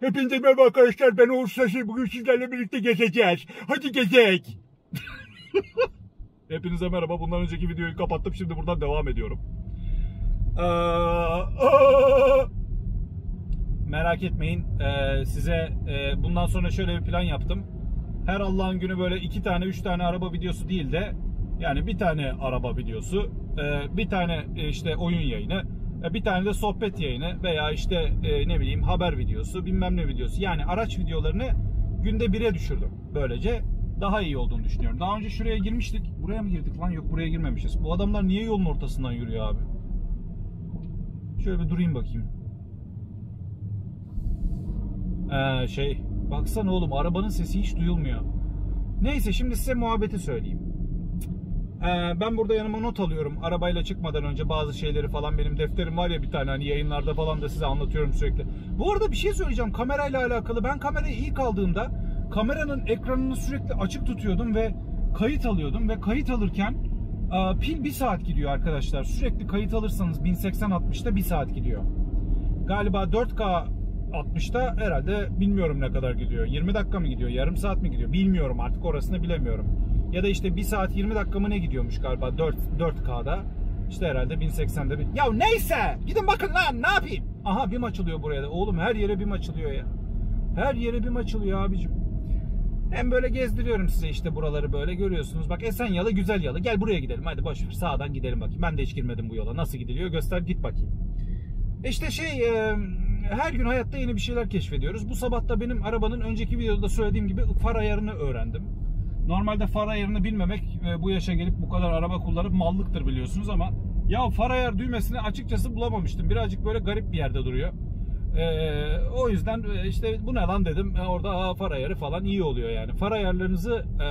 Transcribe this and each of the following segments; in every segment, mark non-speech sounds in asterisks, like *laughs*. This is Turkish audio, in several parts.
Hepinize merhaba arkadaşlar. Ben Oğuz Saşı. Bugün sizlerle birlikte gezeceğiz. Hadi gezek. *laughs* Hepinize merhaba. Bundan önceki videoyu kapattım. Şimdi buradan devam ediyorum. Aa, *laughs* aa. Merak etmeyin. Ee, size e, bundan sonra şöyle bir plan yaptım. Her Allah'ın günü böyle iki tane, üç tane araba videosu değil de yani bir tane araba videosu, e, bir tane e, işte oyun yayını, bir tane de sohbet yayını veya işte e, ne bileyim haber videosu, bilmem ne videosu. Yani araç videolarını günde bire düşürdüm. Böylece daha iyi olduğunu düşünüyorum. Daha önce şuraya girmiştik. Buraya mı girdik lan? Yok buraya girmemişiz. Bu adamlar niye yolun ortasından yürüyor abi? Şöyle bir durayım bakayım. Ee, şey baksana oğlum arabanın sesi hiç duyulmuyor. Neyse şimdi size muhabbeti söyleyeyim. Ee, ben burada yanıma not alıyorum. Arabayla çıkmadan önce bazı şeyleri falan benim defterim var ya bir tane hani yayınlarda falan da size anlatıyorum sürekli. Bu arada bir şey söyleyeceğim kamerayla alakalı. Ben kamerayı ilk aldığımda kameranın ekranını sürekli açık tutuyordum ve kayıt alıyordum ve kayıt alırken e, pil 1 saat gidiyor arkadaşlar. Sürekli kayıt alırsanız 1080-60'da 1 saat gidiyor. Galiba 4K 60'ta herhalde bilmiyorum ne kadar gidiyor. 20 dakika mı gidiyor, yarım saat mi gidiyor bilmiyorum artık orasını bilemiyorum. Ya da işte 1 saat 20 dakika mı ne gidiyormuş galiba 4, 4K'da. İşte herhalde 1080'de bir... Ya neyse gidin bakın lan ne yapayım. Aha BİM açılıyor buraya da. Oğlum her yere BİM açılıyor ya. Her yere BİM açılıyor abicim. Hem böyle gezdiriyorum size işte buraları böyle görüyorsunuz. Bak Esenyalı güzel yalı. Gel buraya gidelim. Hadi boş ver. Sağdan gidelim bakayım. Ben de hiç girmedim bu yola. Nasıl gidiliyor? Göster git bakayım. İşte şey e, her gün hayatta yeni bir şeyler keşfediyoruz. Bu sabah da benim arabanın önceki videoda söylediğim gibi far ayarını öğrendim. Normalde far ayarını bilmemek e, bu yaşa gelip bu kadar araba kullanıp mallıktır biliyorsunuz ama ya far ayar düğmesini açıkçası bulamamıştım. Birazcık böyle garip bir yerde duruyor. Ee, o yüzden e, işte bu ne lan dedim. E, Orada aa, far ayarı falan iyi oluyor yani. Far ayarlarınızı e,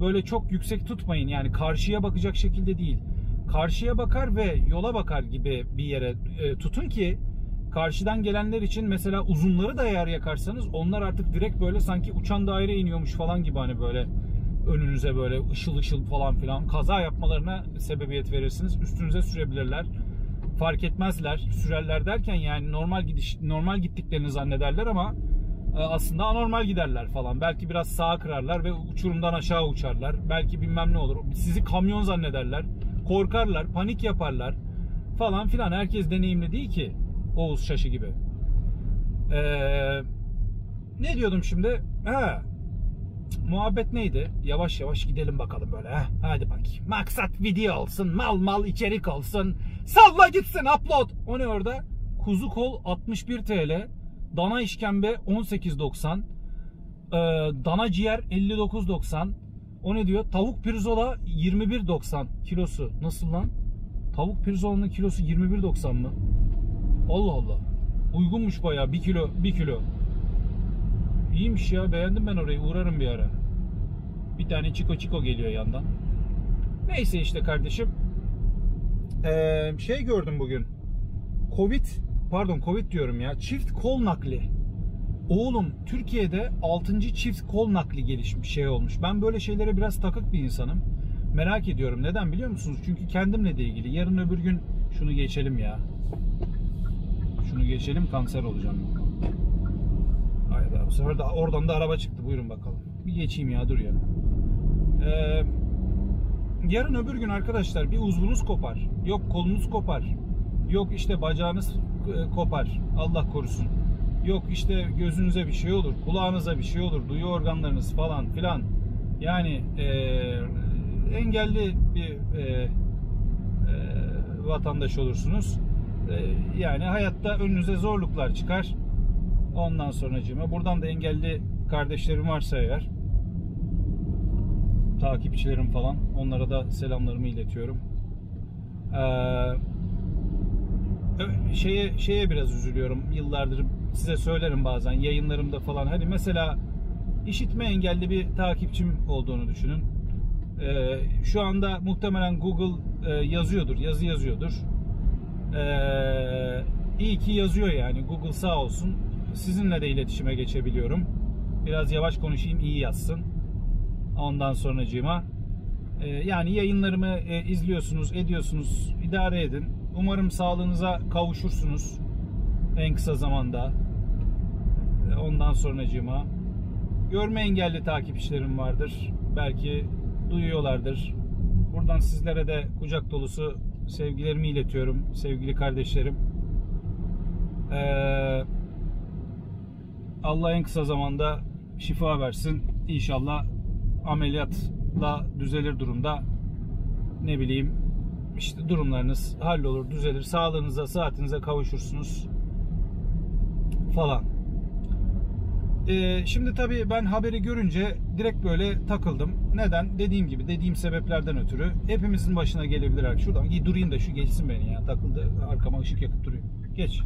böyle çok yüksek tutmayın. Yani karşıya bakacak şekilde değil. Karşıya bakar ve yola bakar gibi bir yere e, tutun ki karşıdan gelenler için mesela uzunları da eğer yakarsanız onlar artık direkt böyle sanki uçan daire iniyormuş falan gibi hani böyle önünüze böyle ışıl ışıl falan filan kaza yapmalarına sebebiyet verirsiniz. Üstünüze sürebilirler. Fark etmezler. Sürerler derken yani normal gidiş normal gittiklerini zannederler ama e, aslında anormal giderler falan. Belki biraz sağa kırarlar ve uçurumdan aşağı uçarlar. Belki bilmem ne olur. Sizi kamyon zannederler. Korkarlar, panik yaparlar falan filan. Herkes deneyimli değil ki. Oğuz Şaşı gibi. Ee, ne diyordum şimdi? Ha, muhabbet neydi? Yavaş yavaş gidelim bakalım böyle. Ha? Hadi bakayım. Maksat video olsun, mal mal içerik olsun. Salla gitsin upload. O ne orada? Kuzu kol 61 TL. Dana işkembe 18.90. Ee, dana ciğer 59.90. O ne diyor? Tavuk pirzola 21.90 kilosu. Nasıl lan? Tavuk pirzolanın kilosu 21.90 mı? Allah Allah. Uygunmuş bayağı 1 kilo 1 kilo. İyiymiş ya beğendim ben orayı uğrarım bir ara. Bir tane çiko çiko geliyor yandan. Neyse işte kardeşim. Ee, şey gördüm bugün. Covid pardon Covid diyorum ya. Çift kol nakli. Oğlum Türkiye'de 6. çift kol nakli gelişmiş şey olmuş. Ben böyle şeylere biraz takık bir insanım. Merak ediyorum. Neden biliyor musunuz? Çünkü kendimle de ilgili. Yarın öbür gün şunu geçelim ya. Şunu geçelim kanser olacağım. Hayda bu sefer de oradan da araba çıktı. Buyurun bakalım. Bir geçeyim ya dur ya. Ee, yarın öbür gün arkadaşlar bir uzvunuz kopar. Yok kolunuz kopar. Yok işte bacağınız e, kopar. Allah korusun. Yok işte gözünüze bir şey olur. Kulağınıza bir şey olur. Duyu organlarınız falan filan. Yani e, engelli bir e, e, vatandaş olursunuz. E, yani hayatta önünüze zorluklar çıkar. Ondan sonracığıma buradan da engelli kardeşlerim varsa eğer takipçilerim falan onlara da selamlarımı iletiyorum. Ee, şeye şeye biraz üzülüyorum. Yıllardır size söylerim bazen yayınlarımda falan. Hani mesela işitme engelli bir takipçim olduğunu düşünün. Ee, şu anda muhtemelen Google e, yazıyordur, yazı yazıyordur. Ee, iyi ki yazıyor yani. Google sağ olsun. Sizinle de iletişime geçebiliyorum. Biraz yavaş konuşayım, iyi yazsın. Ondan sonracığıma. Ee, yani yayınlarımı e, izliyorsunuz, ediyorsunuz, idare edin. Umarım sağlığınıza kavuşursunuz en kısa zamanda. Ondan sonracığıma görme engelli takipçilerim vardır. Belki duyuyorlardır. Buradan sizlere de kucak dolusu sevgilerimi iletiyorum sevgili kardeşlerim. Ee, Allah en kısa zamanda şifa versin. İnşallah ameliyatla düzelir durumda. Ne bileyim işte durumlarınız hallolur, düzelir. Sağlığınıza, saatinize kavuşursunuz falan. Ee, şimdi tabii ben haberi görünce direkt böyle takıldım. Neden? Dediğim gibi dediğim sebeplerden ötürü hepimizin başına gelebilir. Şuradan iyi durayım da şu geçsin beni ya. Takıldı arkama ışık yakıp duruyor. Geç.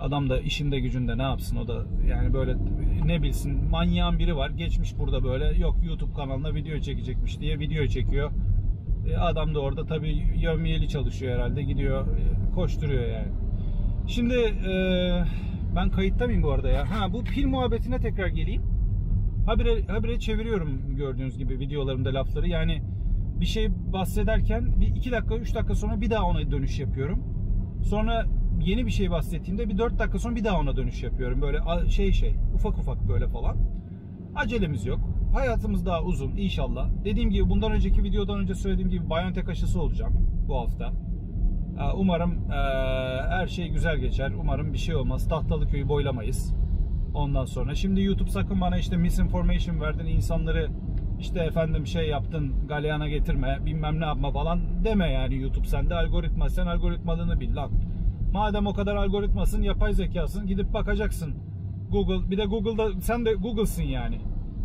Adam da işinde gücünde ne yapsın o da yani böyle ne bilsin manyağın biri var geçmiş burada böyle yok YouTube kanalına video çekecekmiş diye video çekiyor. E, adam da orada tabii yövmiyeli çalışıyor herhalde gidiyor e, koşturuyor yani. Şimdi e, ben kayıtta mıyım bu arada ya? Ha bu pil muhabbetine tekrar geleyim. Habire, habire çeviriyorum gördüğünüz gibi videolarımda lafları. Yani bir şey bahsederken bir iki dakika, üç dakika sonra bir daha ona dönüş yapıyorum. Sonra yeni bir şey bahsettiğimde bir 4 dakika sonra bir daha ona dönüş yapıyorum. Böyle şey şey ufak ufak böyle falan. Acelemiz yok. Hayatımız daha uzun inşallah. Dediğim gibi bundan önceki videodan önce söylediğim gibi Biontech aşısı olacağım bu hafta. Ee, umarım ee, her şey güzel geçer. Umarım bir şey olmaz. Tahtalı köyü boylamayız. Ondan sonra. Şimdi YouTube sakın bana işte misinformation verdin. insanları işte efendim şey yaptın galyana getirme bilmem ne yapma falan deme yani YouTube sende algoritma sen algoritmalığını bil lan. Madem o kadar algoritmasın, yapay zekasın gidip bakacaksın. Google, bir de Google'da sen de Google'sın yani.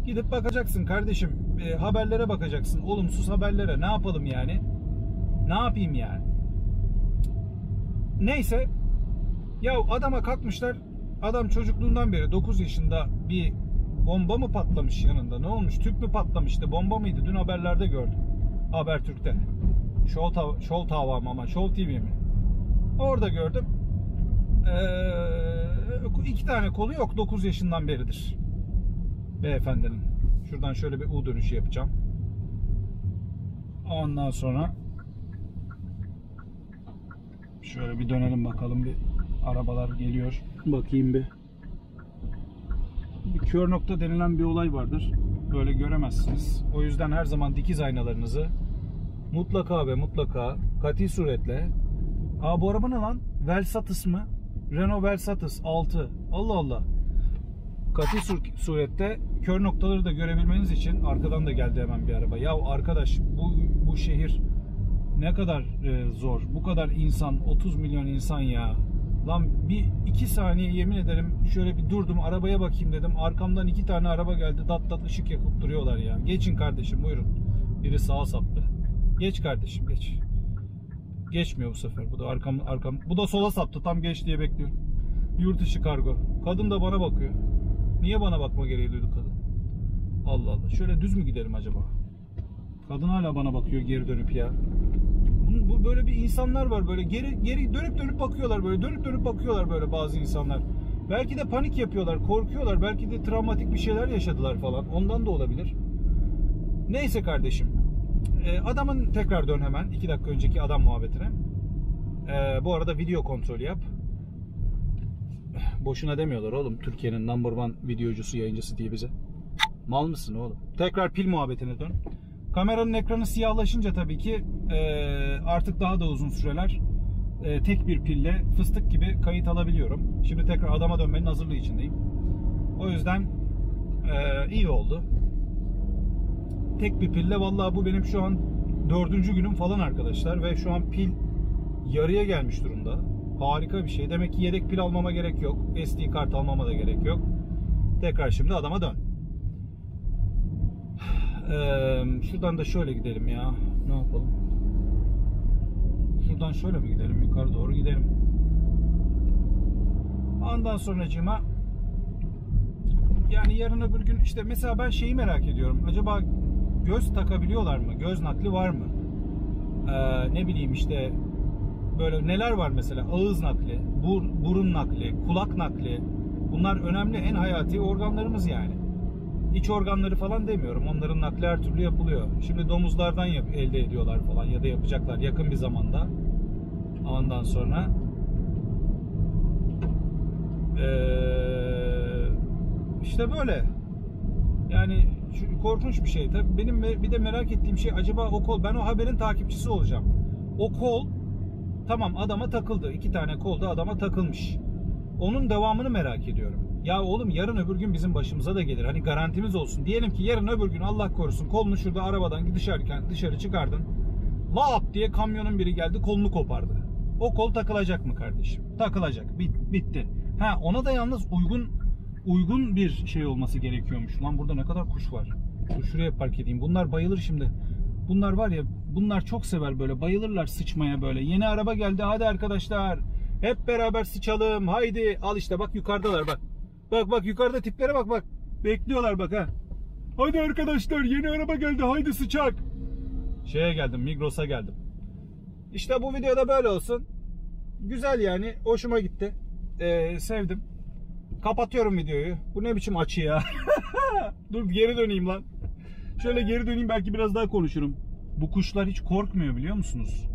Gidip bakacaksın kardeşim. E, haberlere bakacaksın. Olumsuz haberlere. Ne yapalım yani? Ne yapayım yani? Neyse. Ya adama kalkmışlar. Adam çocukluğundan beri 9 yaşında bir bomba mı patlamış yanında? Ne olmuş? Tüp mü patlamıştı? Bomba mıydı? Dün haberlerde gördüm. Habertürk'te. Show, Show TV ama Show TV mi? Orada gördüm. Ee, iki tane kolu yok. 9 yaşından beridir. Beyefendinin. Şuradan şöyle bir U dönüşü yapacağım. Ondan sonra şöyle bir dönelim bakalım bir arabalar geliyor. Bakayım bir. Bir kör nokta denilen bir olay vardır. Böyle göremezsiniz. O yüzden her zaman dikiz aynalarınızı mutlaka ve mutlaka kati suretle Aa bu araba ne lan? Versatis mı? Renault Versatis 6. Allah Allah. Kati surette kör noktaları da görebilmeniz için arkadan da geldi hemen bir araba. Ya arkadaş bu bu şehir ne kadar e, zor. Bu kadar insan, 30 milyon insan ya. Lan bir iki saniye yemin ederim şöyle bir durdum arabaya bakayım dedim. Arkamdan iki tane araba geldi. Dat dat ışık yakıp duruyorlar ya. Geçin kardeşim buyurun. Biri sağa saptı. Geç kardeşim geç. Geçmiyor bu sefer. Bu da arkam arkam. Bu da sola saptı. Tam geç diye bekliyor. Yurt dışı kargo. Kadın da bana bakıyor. Niye bana bakma gereği duydu kadın? Allah Allah. Şöyle düz mü gidelim acaba? Kadın hala bana bakıyor geri dönüp ya. Bu, böyle bir insanlar var böyle geri geri dönüp dönüp bakıyorlar böyle dönüp dönüp bakıyorlar böyle bazı insanlar. Belki de panik yapıyorlar, korkuyorlar. Belki de travmatik bir şeyler yaşadılar falan. Ondan da olabilir. Neyse kardeşim. E, adamın tekrar dön hemen. 2 dakika önceki adam muhabbetine. E, bu arada video kontrolü yap. Boşuna demiyorlar oğlum. Türkiye'nin number one videocusu, yayıncısı diye bize. Mal mısın oğlum? Tekrar pil muhabbetine dön. Kameranın ekranı siyahlaşınca tabii ki artık daha da uzun süreler e, tek bir pille fıstık gibi kayıt alabiliyorum. Şimdi tekrar adama dönmenin hazırlığı içindeyim. O yüzden e, iyi oldu tek bir pille vallahi bu benim şu an dördüncü günüm falan arkadaşlar ve şu an pil yarıya gelmiş durumda. Harika bir şey. Demek ki yedek pil almama gerek yok. SD kart almama da gerek yok. Tekrar şimdi adama dön. *sighs* Ee, şuradan da şöyle gidelim ya. Ne yapalım? Şuradan şöyle mi gidelim? Yukarı doğru gidelim. Ondan sonracığıma yani yarın öbür gün işte mesela ben şeyi merak ediyorum. Acaba göz takabiliyorlar mı? Göz nakli var mı? Ee, ne bileyim işte böyle neler var mesela? Ağız nakli, bur, burun nakli, kulak nakli. Bunlar önemli en hayati organlarımız yani. İç organları falan demiyorum. Onların nakli her türlü yapılıyor. Şimdi domuzlardan yap, elde ediyorlar falan ya da yapacaklar yakın bir zamanda. Ondan sonra ee, İşte böyle. Yani korkunç bir şey. Tabii benim bir de merak ettiğim şey acaba o kol ben o haberin takipçisi olacağım. O kol tamam adama takıldı. İki tane kol da adama takılmış. Onun devamını merak ediyorum. Ya oğlum yarın öbür gün bizim başımıza da gelir. Hani garantimiz olsun. Diyelim ki yarın öbür gün Allah korusun kolunu şurada arabadan dışarıken dışarı çıkardın. Lap diye kamyonun biri geldi kolunu kopardı. O kol takılacak mı kardeşim? Takılacak. Bit, bitti. Ha ona da yalnız uygun uygun bir şey olması gerekiyormuş. Lan burada ne kadar kuş var. Dur şuraya park edeyim. Bunlar bayılır şimdi. Bunlar var ya bunlar çok sever böyle bayılırlar sıçmaya böyle. Yeni araba geldi hadi arkadaşlar. Hep beraber sıçalım. Haydi al işte bak yukarıdalar bak. Bak bak yukarıda tiplere bak bak. Bekliyorlar bak ha. Hadi arkadaşlar yeni araba geldi haydi sıçak. Şeye geldim Migros'a geldim. İşte bu videoda böyle olsun. Güzel yani hoşuma gitti. Ee, sevdim. Kapatıyorum videoyu. Bu ne biçim açı ya? *laughs* Dur geri döneyim lan. Şöyle geri döneyim belki biraz daha konuşurum. Bu kuşlar hiç korkmuyor biliyor musunuz?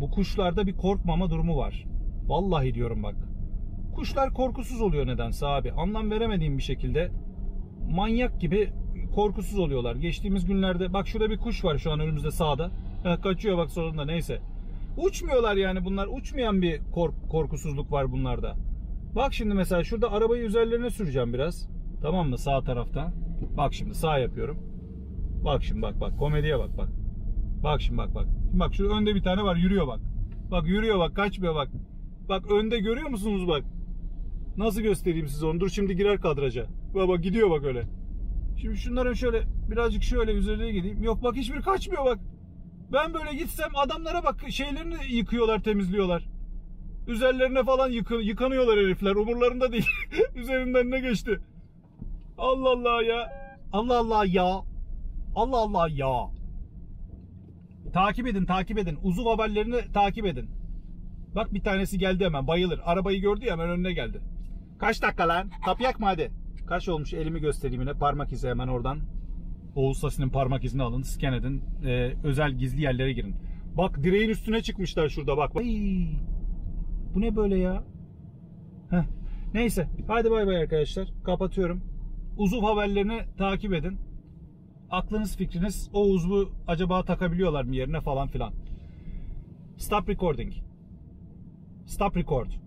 Bu kuşlarda bir korkmama durumu var. Vallahi diyorum bak. Kuşlar korkusuz oluyor nedense abi. Anlam veremediğim bir şekilde manyak gibi korkusuz oluyorlar. Geçtiğimiz günlerde bak şurada bir kuş var şu an önümüzde sağda. Kaçıyor bak sonunda neyse. Uçmuyorlar yani bunlar. Uçmayan bir kork- korkusuzluk var bunlarda. Bak şimdi mesela şurada arabayı üzerlerine süreceğim biraz. Tamam mı sağ tarafta. Bak şimdi sağ yapıyorum. Bak şimdi bak bak komediye bak bak. Bak şimdi bak bak. Şimdi bak şu önde bir tane var yürüyor bak. Bak yürüyor bak kaçmıyor bak. Bak önde görüyor musunuz bak. Nasıl göstereyim size onu? Dur şimdi girer kadraja. Bak bak gidiyor bak öyle. Şimdi şunların şöyle birazcık şöyle üzerine gideyim. Yok bak hiçbiri kaçmıyor bak. Ben böyle gitsem adamlara bak şeylerini yıkıyorlar, temizliyorlar. Üzerlerine falan yıkı, yıkanıyorlar herifler. Umurlarında değil. *laughs* Üzerinden ne geçti? Allah Allah ya. Allah Allah ya. Allah Allah ya. Takip edin, takip edin. Uzuv haberlerini takip edin. Bak bir tanesi geldi hemen bayılır. Arabayı gördü ya hemen önüne geldi. Kaç dakika lan? Kapıyak mı hadi? Kaç olmuş elimi göstereyim yine. Parmak izi hemen oradan. Oğuz Sasi'nin parmak izini alın. Scan edin. Ee, özel gizli yerlere girin. Bak direğin üstüne çıkmışlar şurada bak. Ay, bu ne böyle ya? Heh. Neyse. Hadi bay bay arkadaşlar. Kapatıyorum. Uzuv haberlerini takip edin. Aklınız fikriniz o uzvu acaba takabiliyorlar mı yerine falan filan. Stop recording. Stop record.